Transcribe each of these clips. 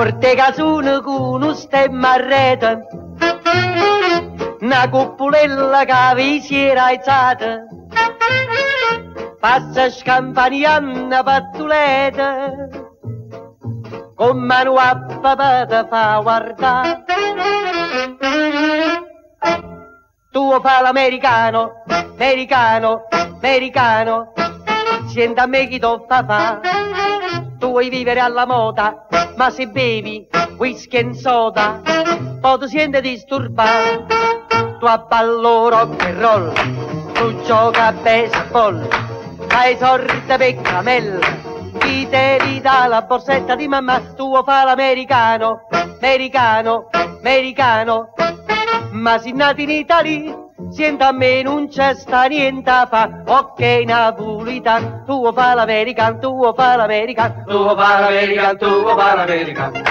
Porte casune con un stemma a rete, una cuppulella che vi si era alzata, passa scampanianna pattuleta, con mano a papà te fa guardare. Tu fa l'americano, americano, americano, senta a me chi tu fa fa. Tu vuoi vivere alla moda, ma se bevi whisky e soda, poi ti senti disturbato. Tu abballo rock and roll, tu gioca a baseball, fai sorte per camella, chi te li dà la borsetta di mamma, tu fa l'americano, americano, americano, ma si nati in Italia, sienta a me non c'è sta niente a fa, ok napolitan, tu fa l'american, tu fa l'american, tu fa l'american, tu fa l'american.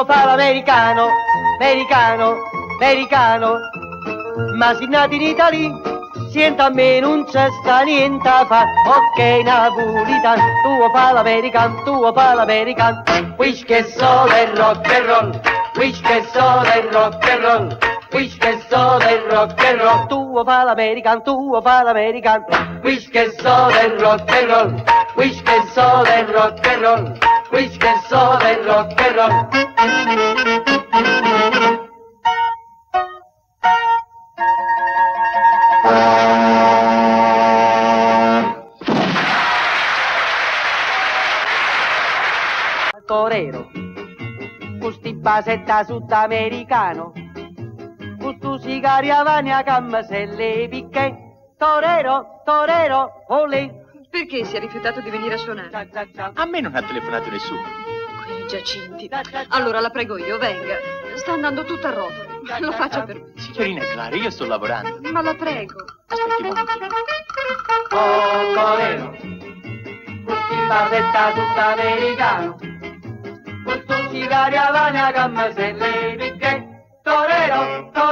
Tu fa l'americano, americano, americano, ma si nati in Italia, sienta a me non c'è sta niente a fa, ok napolitan, tu fa l'american, tu fa l'american, whisky e soda e rock and roll, whisky e soda e rock and roll, whisky e soda e rock and roll, tu fa l'american, tu fa l'american, whisky e soda e rock and roll, whisky e soda e rock and roll, whisky e soda e rock and roll. Torero, questi basetta sudamericano, questo sigari avani a camma se le picche, torero, torero, olè. Perché si è rifiutato di venire a suonare? A me non ha telefonato nessuno. Quei Giacinti. Allora la prego io, venga. Sta andando tutta a rotoli. Lo faccia per me. Signorina Clara, io sto lavorando. Ma la prego. Aspetti un momentino. Oh, torero, questi basetta sudamericano, questo sigari avani a camma se le picche, torero, torero,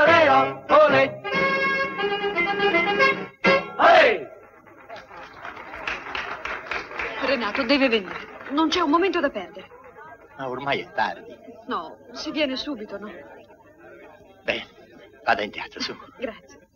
Renato deve venire. Non c'è un momento da perdere. Ma ormai è tardi. No, si viene subito, no? Bene, vada in teatro, su. Grazie.